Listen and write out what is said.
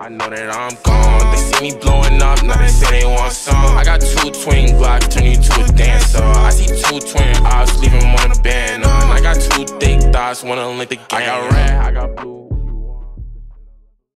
I know that I'm gone. They see me blowing up, now they say they want some. I got two twin Glocks turn you to a dancer. I see two twin eyes, leaving one a band on. I got two thick thoughts, wanna link the gang. I got red, I got.